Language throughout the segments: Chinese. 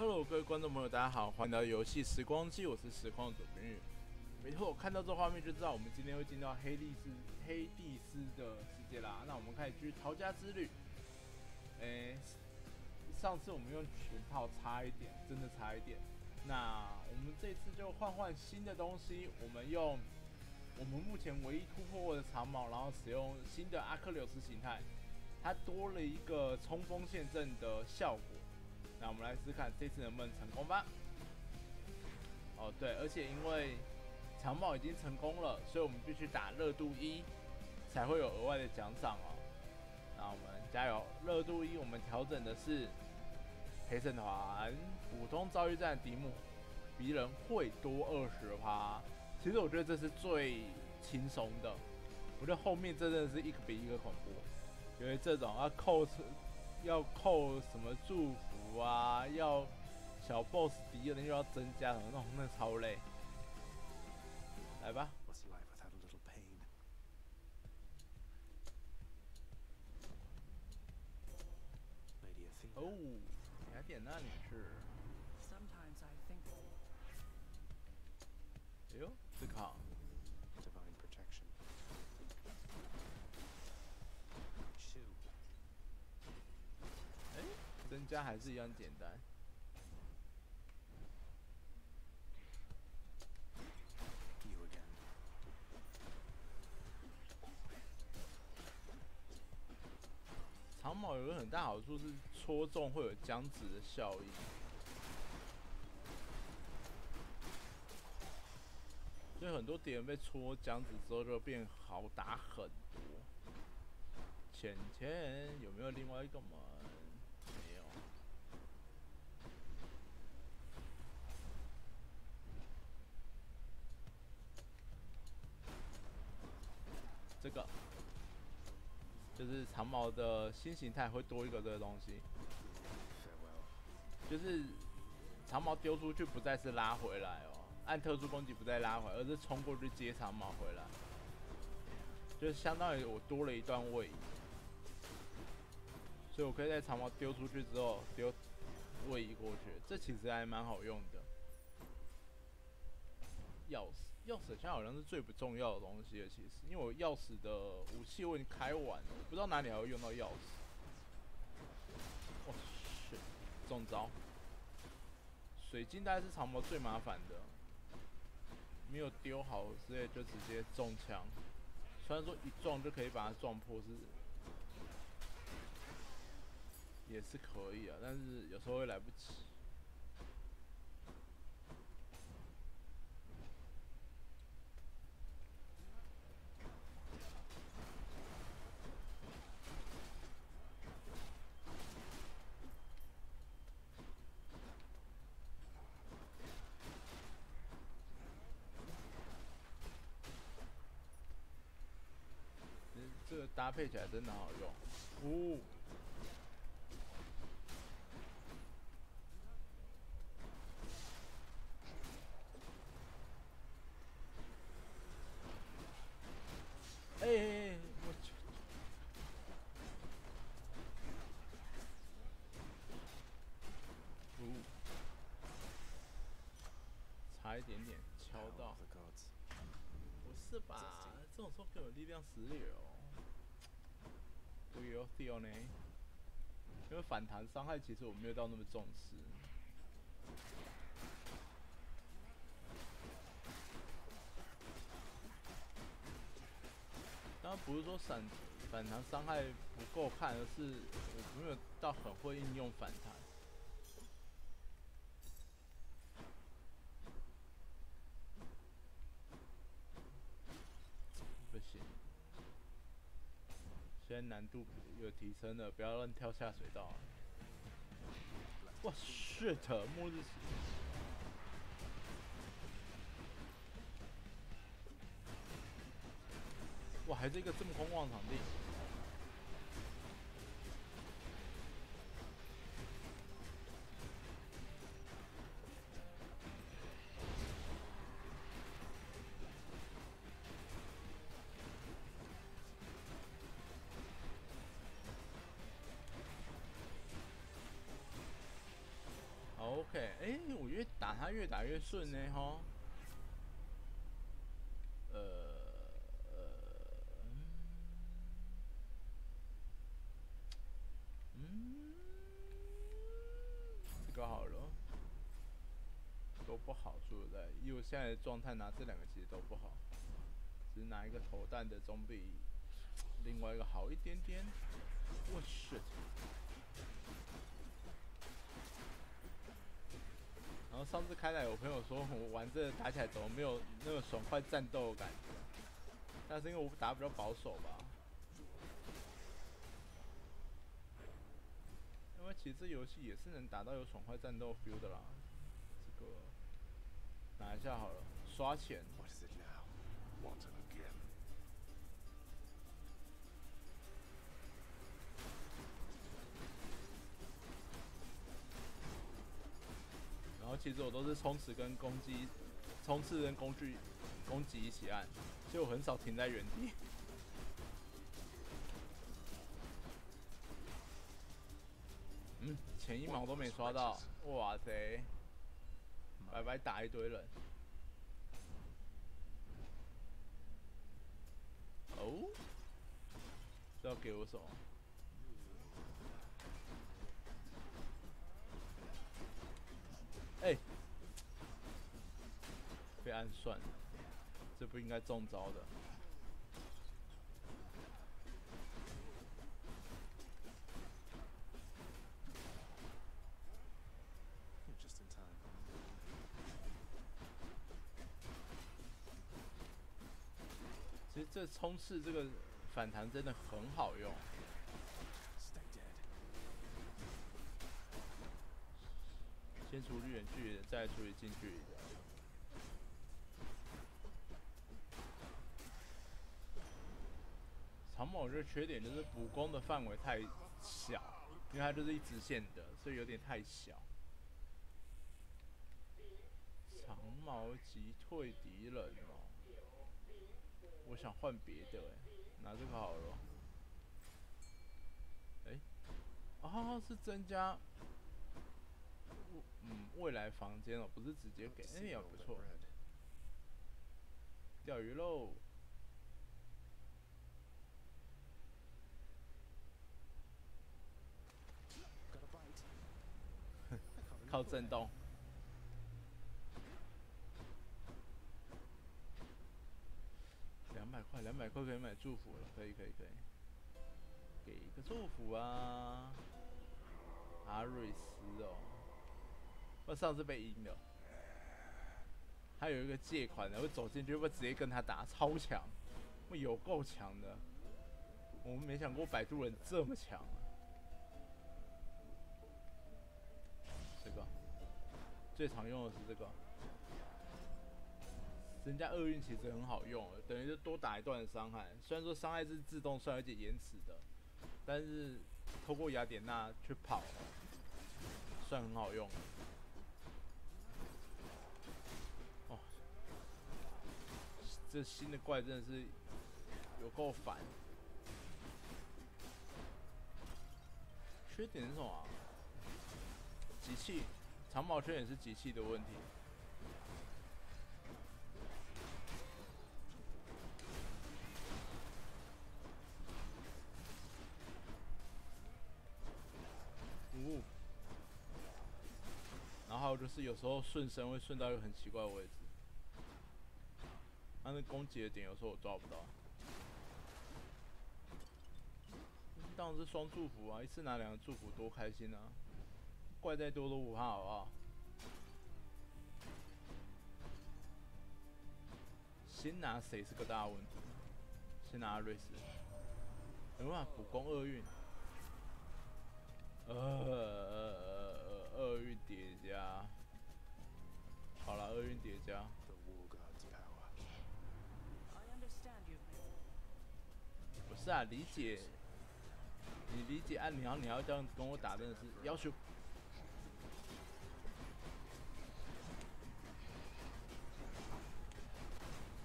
Hello，各位观众朋友，大家好，欢迎来到游戏时光机，我是实况主编宇。没错，看到这画面就知道我们今天会进到黑帝斯黑帝斯的世界啦。那我们开始去逃家之旅。哎，上次我们用全套差一点，真的差一点。那我们这次就换换新的东西，我们用我们目前唯一突破过的长矛，然后使用新的阿克琉斯形态，它多了一个冲锋陷阵的效果。那我们来试试看这次能不能成功吧。哦，对，而且因为长矛已经成功了，所以我们必须打热度一，才会有额外的奖赏哦。那我们加油，热度一，我们调整的是陪审团普通遭遇战的题目敌人会多二十趴。其实我觉得这是最轻松的，我觉得后面真的是一个比一个恐怖，因为这种要扣要扣什么祝福啊，要小 boss 敌人又要增加什么那，那超累。来吧。哦，雅典娜女士。增加还是一样简单。长矛有个很大好处是戳中会有僵直的效应，所以很多敌人被戳僵直之后就变好打很多。浅浅有没有另外一个门？没有。这个。就是长矛的新形态会多一个这个东西，就是长矛丢出去不再是拉回来哦，按特殊攻击不再拉回，而是冲过去接长矛回来，就相当于我多了一段位移，所以我可以在长矛丢出去之后丢位移过去，这其实还蛮好用的。钥匙，钥匙现在好像是最不重要的东西了。其实，因为我钥匙的武器我已经开完了，不知道哪里还会用到钥匙。哇塞，中招！水晶大概是长矛最麻烦的，没有丢好之类就直接中枪。虽然说一撞就可以把它撞破，是也是可以啊，但是有时候会来不及。这个搭配起来真的好用，呜！哎，我去！呜！差一点点敲到，不是吧？这种时候给我力量十流。有掉呢，因为反弹伤害其实我没有到那么重视。当然不是说闪反弹伤害不够看，而是我没有到很会应用反弹。不行。现在难度有提升了，不要乱跳下水道。哇，shit！末日，哇，还是一个这么空旷场地。越打越顺呢，哈。呃呃，嗯，这个好了，都不好，说实在，因为我现在的状态拿这两个其实都不好，只是拿一个投弹的总比另外一个好一点点。我 shit。上次开来有朋友说我玩这打起来怎么没有那个爽快战斗感觉？但是因为我打比较保守吧。因为其实这游戏也是能打到有爽快战斗 feel 的啦。这个拿一下好了，刷钱。其实我都是冲刺跟攻击，冲刺跟工具攻击一起按，所以我很少停在原地。嗯，前一毛都没刷到，哇塞！白白打一堆人。哦，这要给我什么？暗算，这不应该中招的。其实这冲刺这个反弹真的很好用。先处理远距离，再处理近距离的。长矛这缺点就是补攻的范围太小，因为它就是一直线的，所以有点太小。长矛击退敌人哦，我想换别的哎，拿这个好了。哎，啊，是增加。嗯，未来房间哦，不是直接给，哎呀不错。钓鱼喽！震动。两百块，两百块可以买祝福了，可以可以可以。给一个祝福啊，阿瑞斯哦。我上次被阴了，还有一个借款的，我走进去会直接跟他打，超强，我有够强的，我们没想过摆渡人这么强！最常用的是这个，人家厄运其实很好用，等于是多打一段伤害，虽然说伤害是自动算而且延迟的，但是透过雅典娜去跑，算很好用。哦这新的怪真的是有够烦，缺点是什么？机器，长矛缺点是机器的问题。呜，然后就是有时候顺身会顺到一个很奇怪的位置。但是攻击的点有时候我抓不到，当然是双祝福啊！一次拿两个祝福多开心啊！怪再多都不怕，好不好？先拿谁是个大问题？先拿瑞斯，没办法补攻厄运，呃呃呃厄运叠加，好了，厄运叠加。不是啊，理解，你理解啊？你要你要这样跟我打，真的是要求。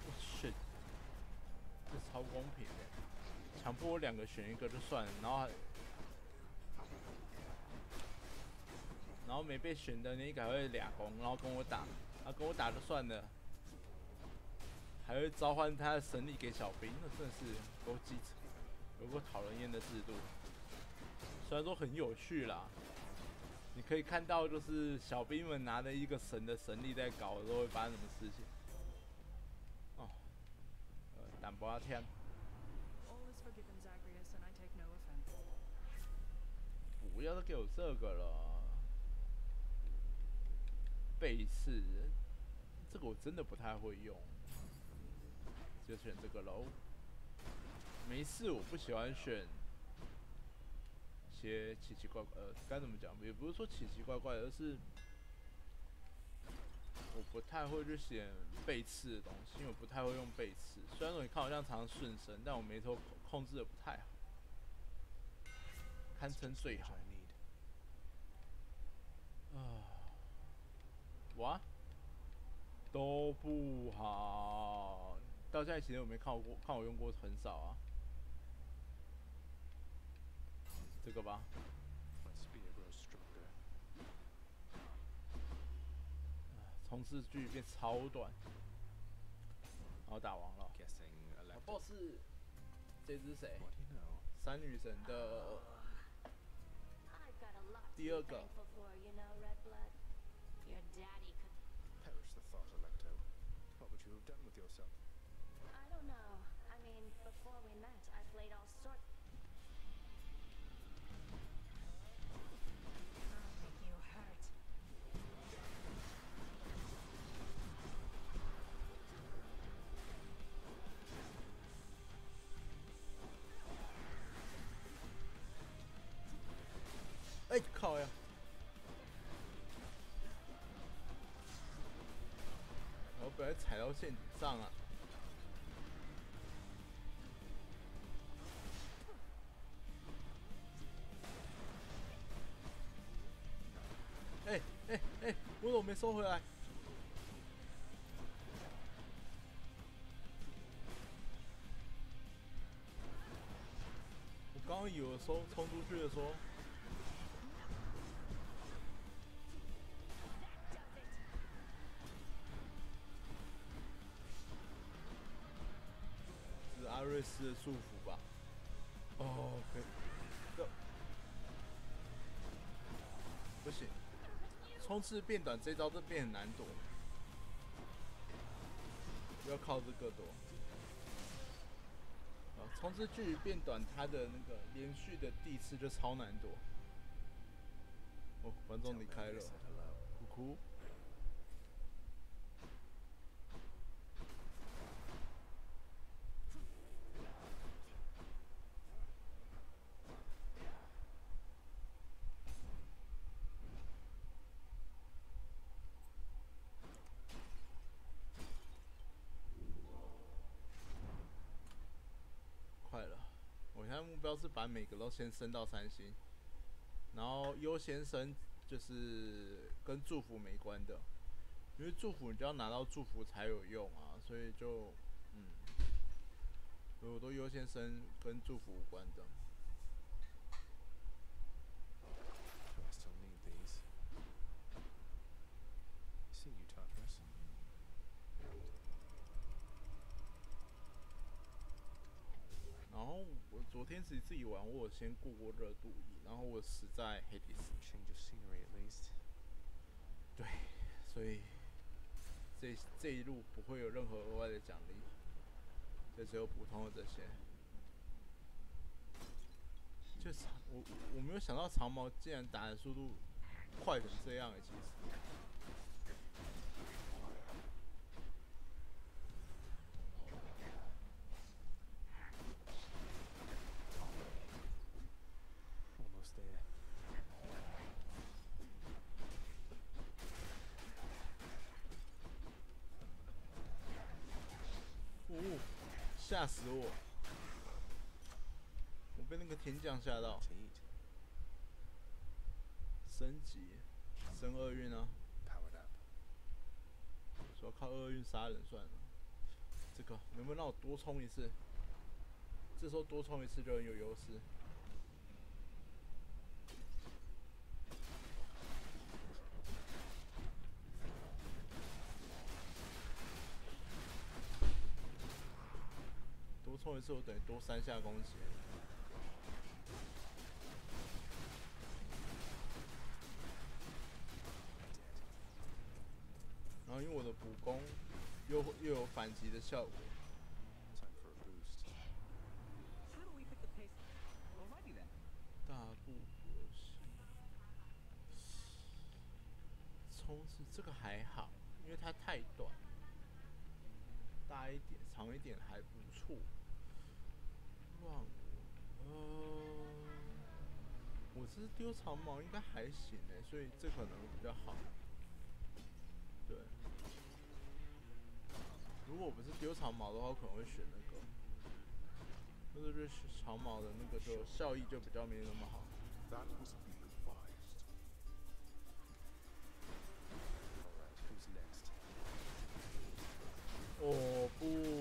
我去，超公平的，强迫我两个选一个就算了，然后，然然后没被选的那个还会俩攻，然后跟我打，啊跟我打就算了，还会召唤他的神力给小兵，那真是够机车，有个讨人厌的制度。虽然说很有趣啦，你可以看到就是小兵们拿着一个神的神力在搞都会发生什么事情。哦，呃，胆不阿天。All is forgiven, Zagreus, and Take no offense. 不要再给我这个了，背刺，这个我真的不太会用，就选这个喽。没事，我不喜欢选些奇奇怪怪，呃，该怎么讲？也不是说奇奇怪怪的，而是我不太会去选背刺的东西，因为我不太会用背刺。虽然说你看我这样常常顺身，但我眉头控制的不太好，堪称最好。啊，哇，都不好。到现在其实我没看过，看我用过很少啊。这个吧，冲刺距变超短，然后打完了。Guessing elected. boss，这只谁？What do you know? 三女神的 I've got a lot to Dear be God. thankful for, you know, Red Blood. Your daddy could. Perish the thought, Electo. What would you have done with yourself? I don't know. I mean, before we met, I played all 条线上啊。哎哎哎！我怎么没收回来？我刚刚以为收冲出去的时候。是束缚吧？哦，可以，这不行，冲刺变短这招这变很难躲，要靠这个躲。啊，冲刺距离变短，它的那个连续的地刺就超难躲。哦，观众离开了.哭哭。快了，目标是把每个都先升到三星，然后优先升就是跟祝福没关的，因为祝福你就要拿到祝福才有用啊，所以就嗯，我都优先升跟祝福无关的。Do I still need these? See you, Tartarus. 然后我昨天其实自己玩，我有先过过热度一，然后我实在黑迪斯，Change of scenery at least. 对，所以这这一路不会有任何额外的奖励，就只有普通的这些。就长我我没有想到长矛竟然打的速度快成这样诶、其实。吓死我！我被那个天降吓到升级，升厄运啊 up. 说靠厄运杀人算了。这个能不能让我多冲一次？这时候多冲一次就很有优势。冲一次，我等于多三下攻击。然后因为我的补攻又又有反击的效果.大步冲刺这个还好，因为它太短，大一点、长一点还不错。乱我，呃，我是丢长矛应该还行诶，所以这可能比较好。对，如果不是丢长矛的话，我可能会选那个。那个就是长矛的那个就效益就比较没那么好。哦不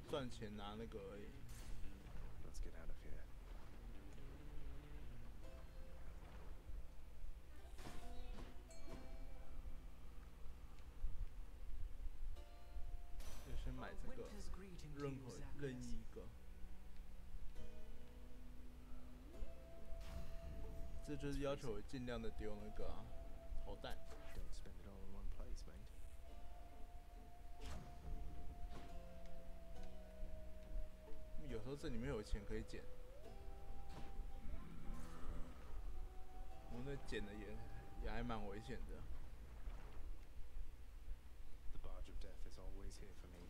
赚钱拿那个而已。先买这个任何任意一个。这就是要求尽量的丢那个啊淘汰。有时候这里面有钱可以捡，我们那捡的也也还蛮危险的。The barge of death is always here for me.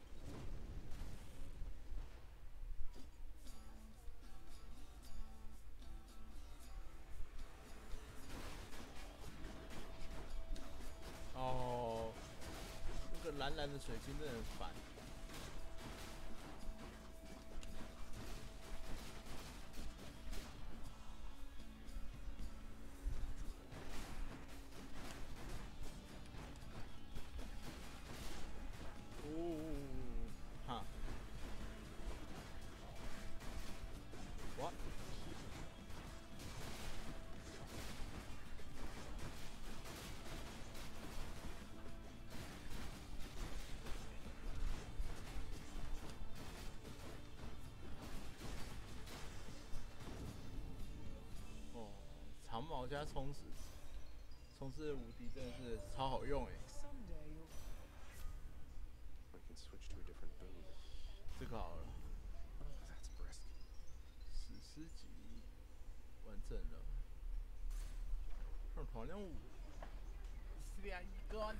哦，那个蓝蓝的水晶真的很烦。毛加充实，充实无敌，真的是超好用哎、这个好了，史诗级完整了，上床亮舞，四点一个。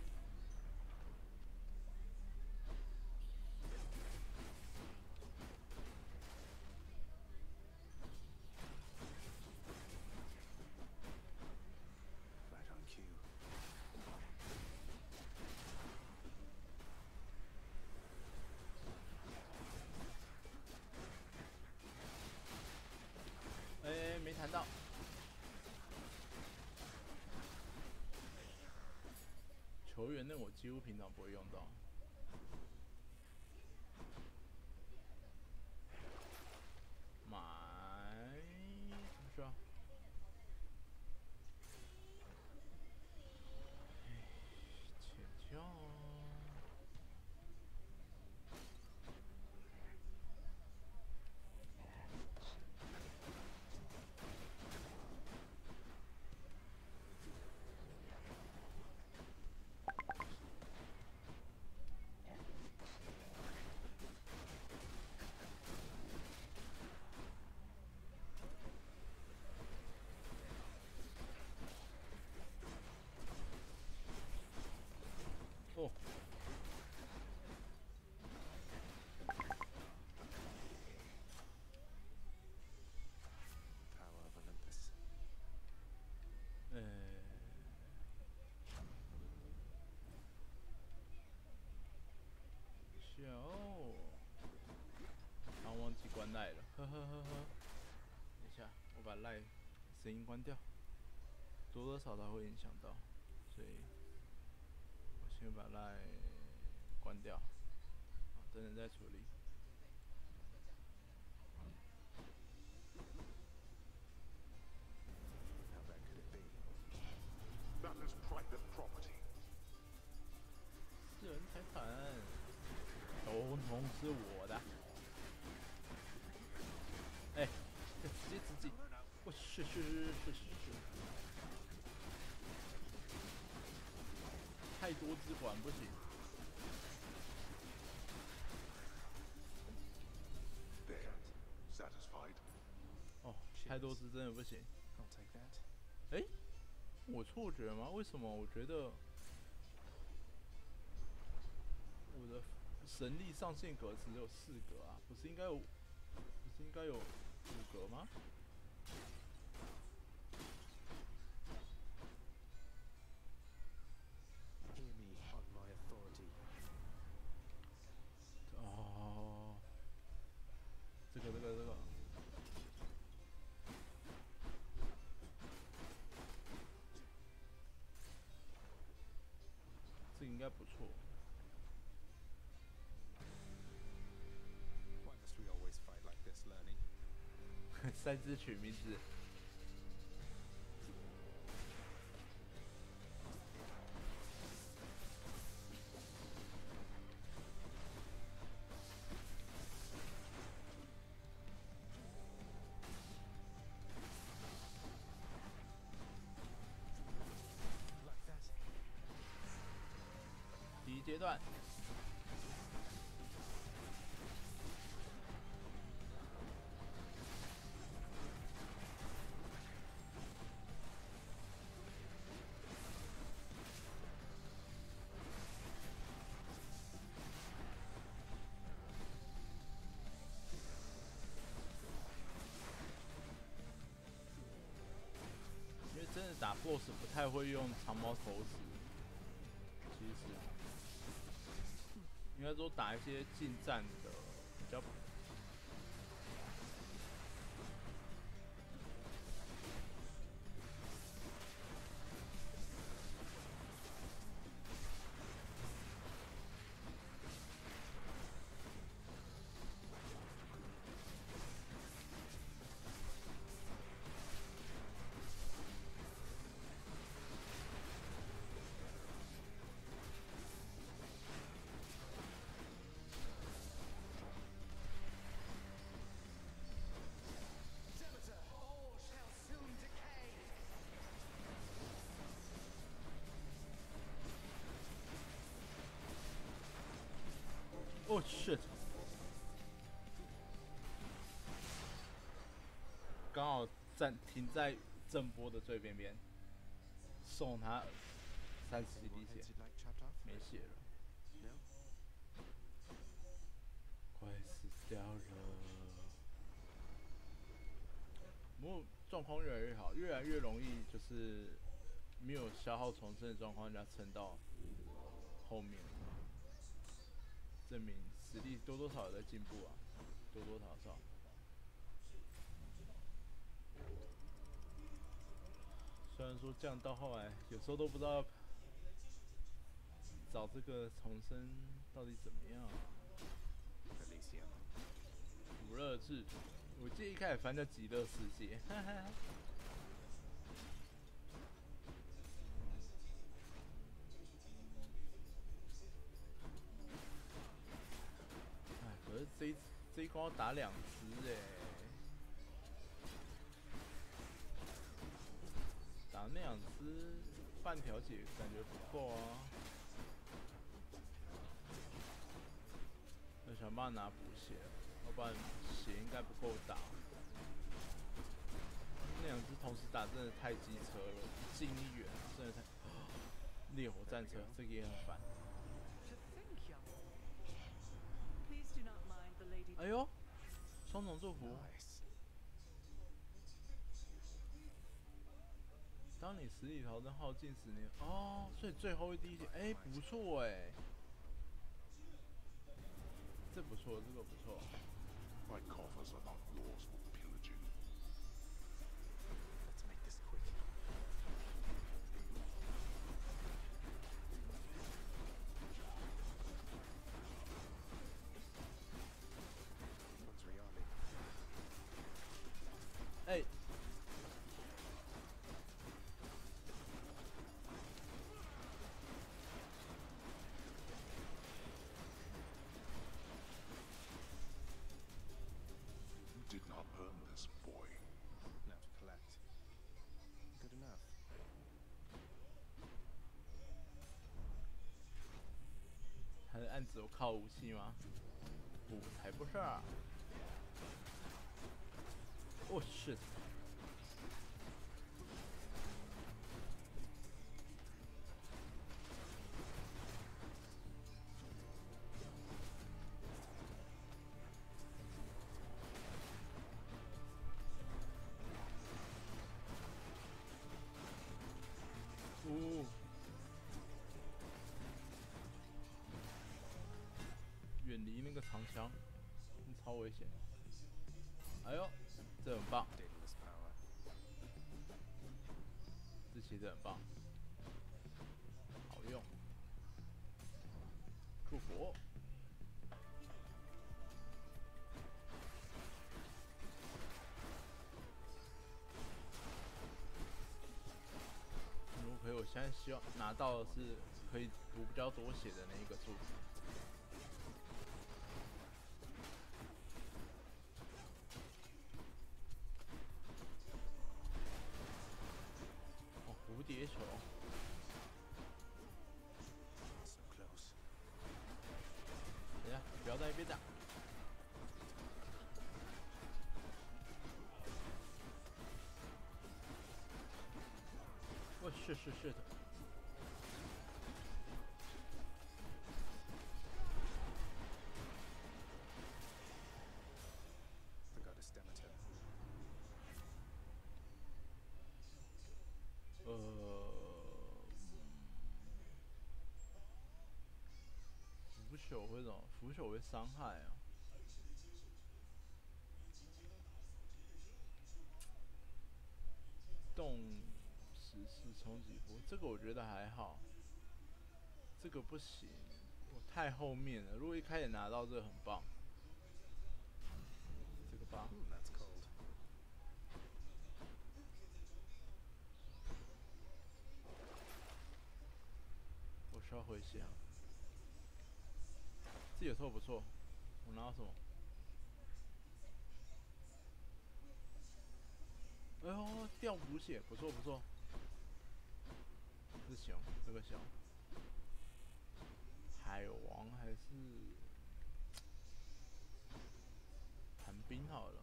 那我几乎平常不会用到。买，不需要。哎浅笑。哦，Power of Olympus. 呃，小，刚忘记关赖了，呵呵呵呵。等一下，我把赖声音关掉。多多少少会影响到，所以我先把赖关掉，啊，等等再处理。私人财产，统统是我的。我是是是是是，太多只管不行。There. Satisfied. 哦，太多只真的不行。I'll take that. 我错觉吗？为什么我觉得我的神力上限格只有四格啊？不是应该有，不是应该有五格吗？该不错。We always fight like this, learning? 三只取名字。段，因为真的打 BOSS 不太会用长矛投石，应该说打一些近战哦、shit！刚好站停在正波的最边边，送他三十滴血?没血了，快死掉了。不过状况越来越好，越来越容易就是没有消耗重生的状况下撑到后面，证明实力多多少少在进步啊，多多少少。虽然说这样到后来，有时候都不知道找这个重生到底怎么样。Elysium. 五乐志，我记得一开始翻叫极乐世界，哈哈。这一这一关要打两只哎，打那两只半条血感觉不够啊。那想办法拿补血，要不然血应该不够打。那两只同时打真的太机车了，近一远，真的太。烈火战车这个也很烦。哎呦，双重祝福。当你死里逃生耗尽十年，哦，所以最后一滴血，哎、不错哎，这不错，这个不错。案子靠武器吗？我，才不是啊！哦，是。哦，长枪，超危险。哎呦，这很棒，这其实很棒，好用。祝福。如果可以，我现在希望拿到的是可以补比较多血的那一个柱子。是是是的。呃，腐朽会怎么？腐朽会伤害啊。动十次冲击波，这个我觉得还好。这个不行，我太后面了。如果一开始拿到这个很棒，这个棒。Hmm, that's cold. 我需要回血啊。这有时候不错，我拿到什么？哎呦，掉补血，不错不错。这行，这个行。海王还是寒冰好了。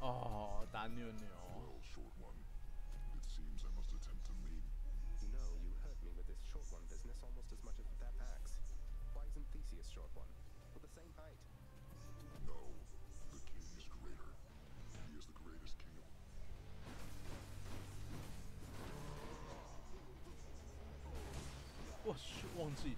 哦，打扭扭。 Well, short one. It seems I must attempt to maim You know, you hurt me with this short one business almost as much as with that axe. Why isn't Theseus short one? We're the same height. No, the king is greater. He is the greatest king 我去，忘记。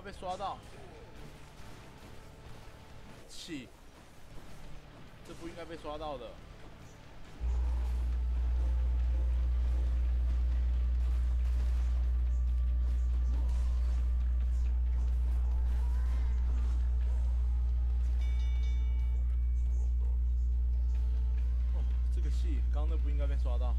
被刷到，气，这不应该被刷到的。哦，这个气，刚刚那不应该被刷到。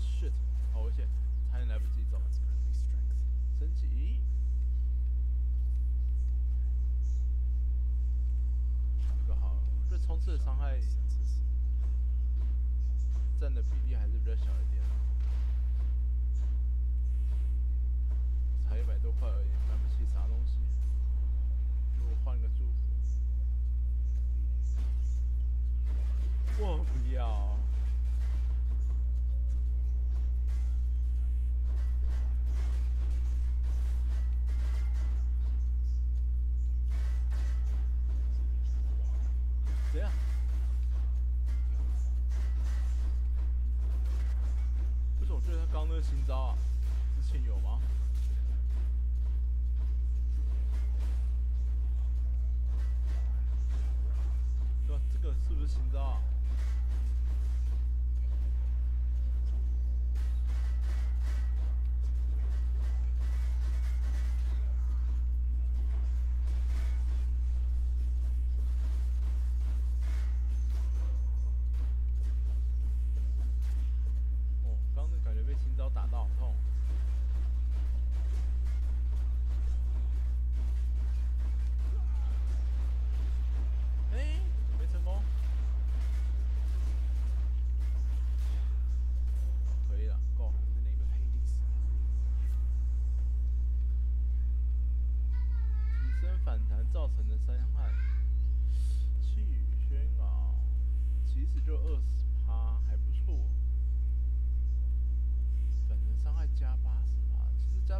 shit，好危险，差点来不及走。升级。这个好，这冲刺的伤害占的比例还是比较小一点。才一百多块而已，买不起啥东西。如我换个祝福，我不要。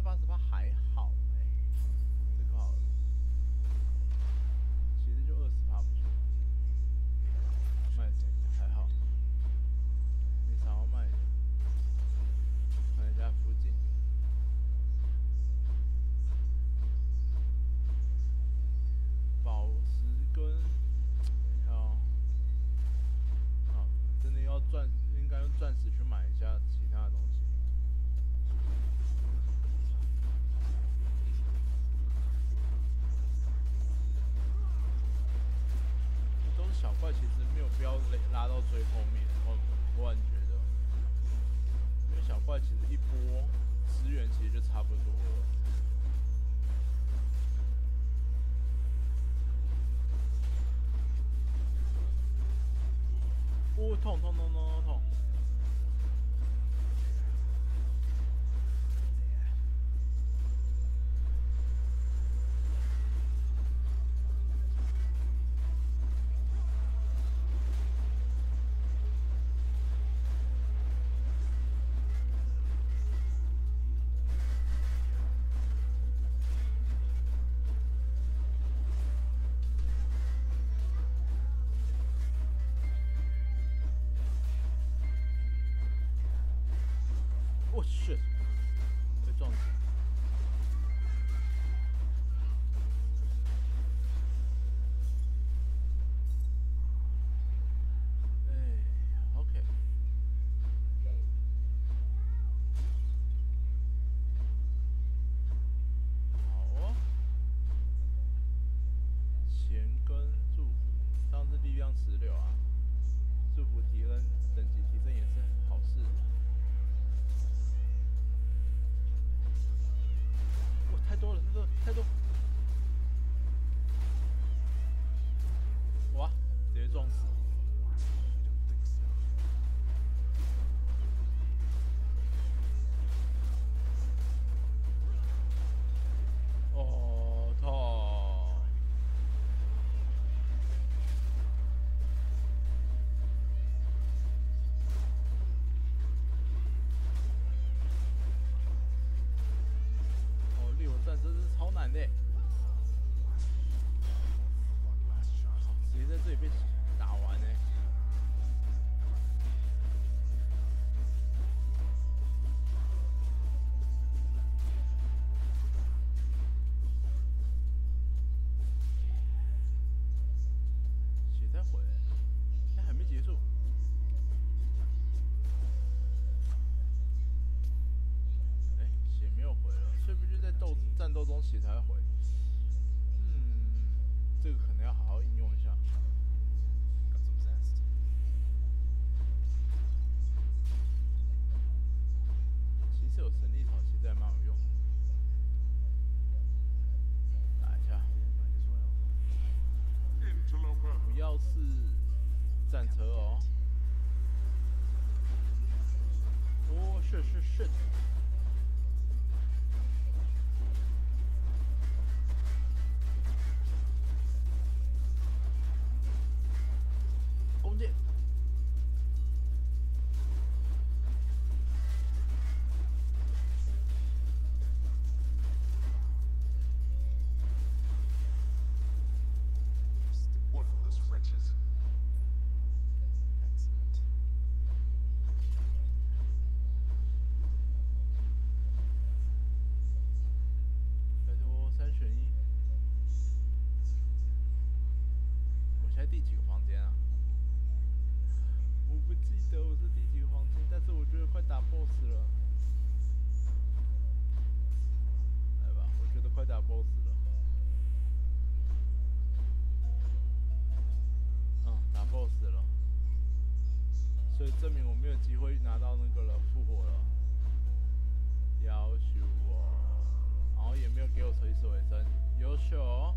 百分之八还痛痛痛痛 shit. 恭喜他回这证明我没有机会拿到那个了，复活了。要求我然后也没有给我锤死回声，优秀。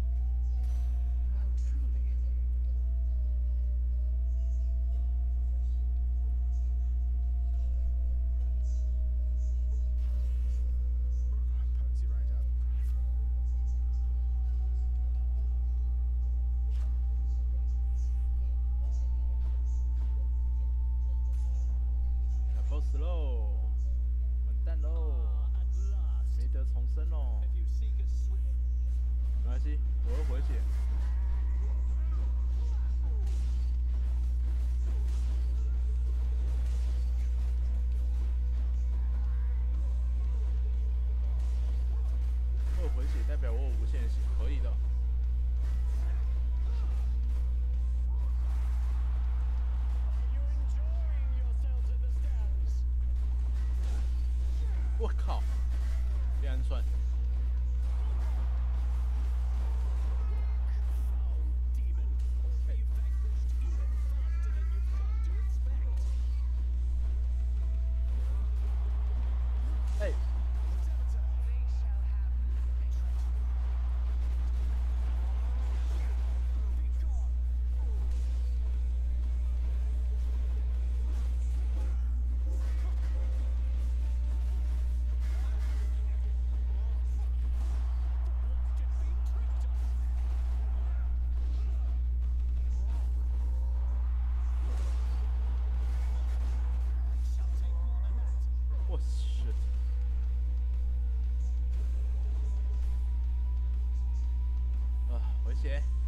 谢。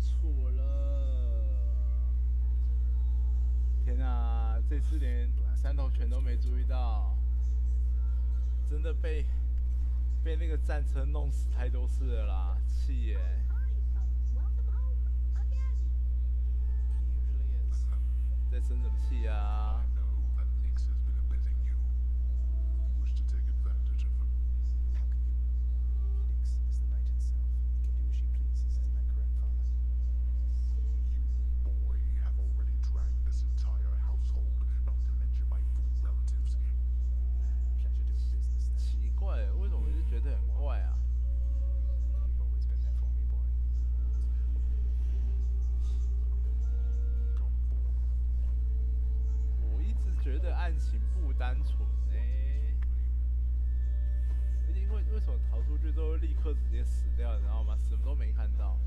错了！天哪，这次连三头犬都没注意到，真的被被那个战车弄死太多次了啦，气耶！在生什么气呀？这案情不单纯呢？因为为什么逃出去之后立刻直接死掉你知道吗？什么都没看到。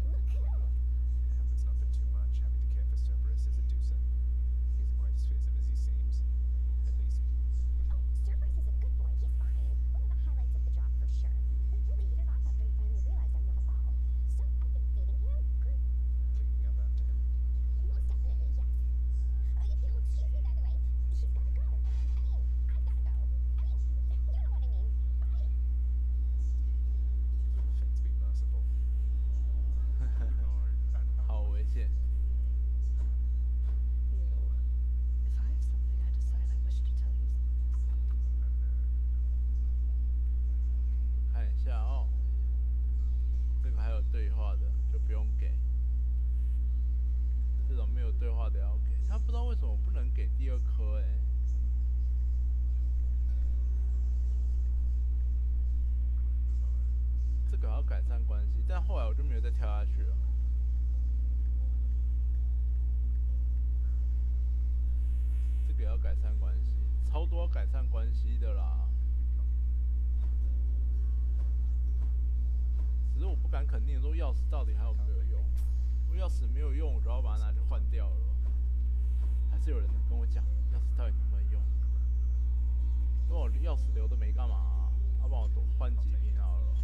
是有人跟我讲钥匙到底能不能用？帮我钥匙留都没干嘛，他帮我多换几瓶好了。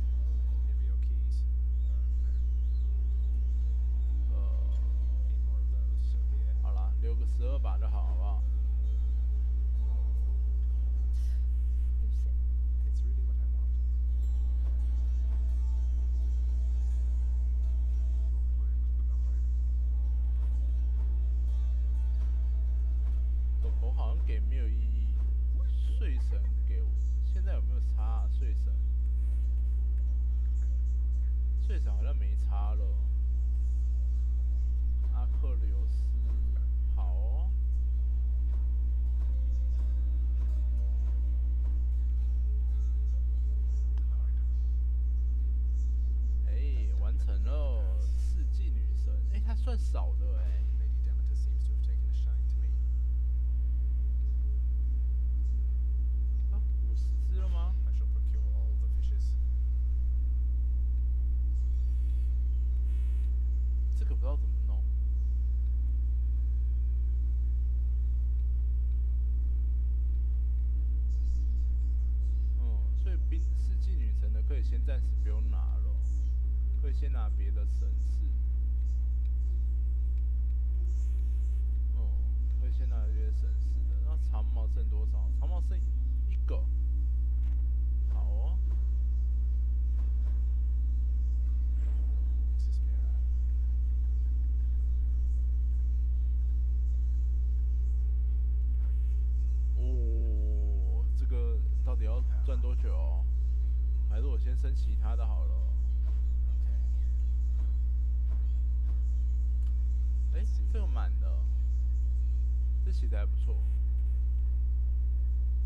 呃，好了，留个十二把就好，好不好？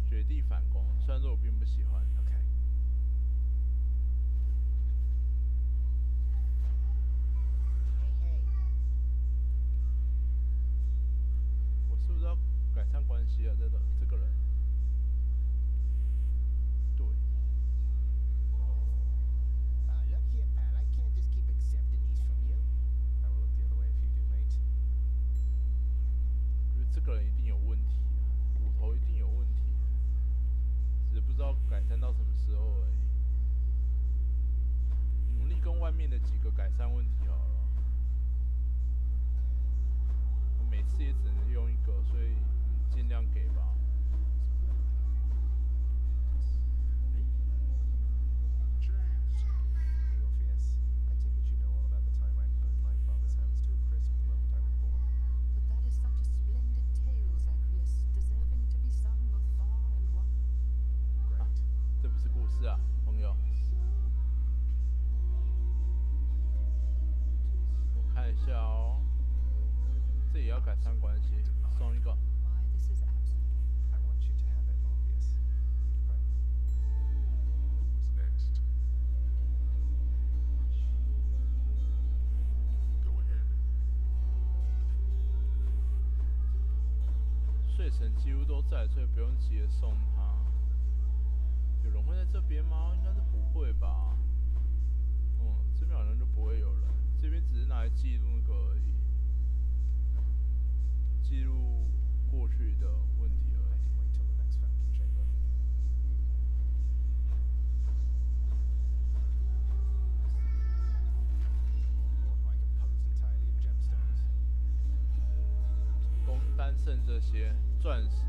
绝地反攻虽然说我并不喜欢。Ok 在这不用接送他。有人会在这边吗？应该是不会吧。嗯这边好像就不会有人。这边只是拿来记录那个而已记录过去的问题剩这些钻石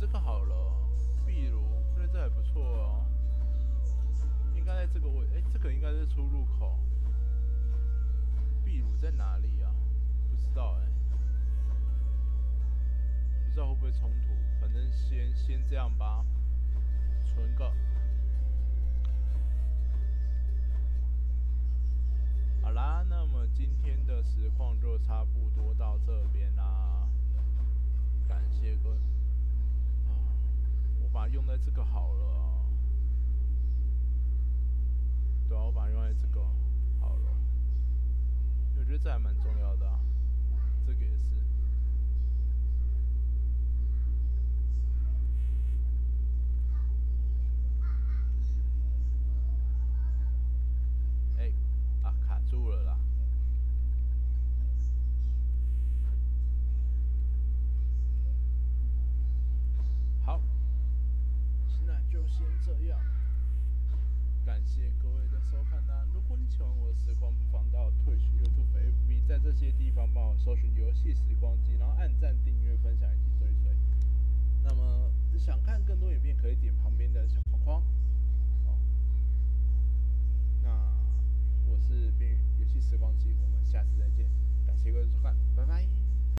这个好了，壁炉，因为这还不错哦，应该在这个位，哎，这个应该是出入口。壁炉在哪里啊？不知道哎。不知道会不会冲突，反正先先这样吧，存个。好啦，那么今天的实况就差不多到这边啦，感谢各位。把用在这个好了、对啊，我把它用在这个好了，因为我觉得这还蛮重要的啊，这个也是。